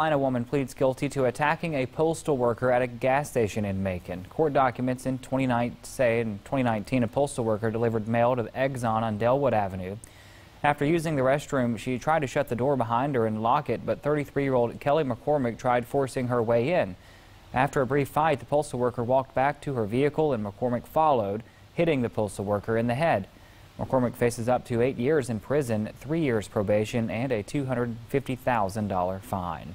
A woman pleads guilty to attacking a postal worker at a gas station in Macon. Court documents in 2019 say in 2019 a postal worker delivered mail to Exxon on Delwood Avenue. After using the restroom, she tried to shut the door behind her and lock it, but 33-year-old Kelly McCormick tried forcing her way in. After a brief fight, the postal worker walked back to her vehicle and McCormick followed, hitting the postal worker in the head. McCormick faces up to eight years in prison, three years probation, and a $250,000 fine.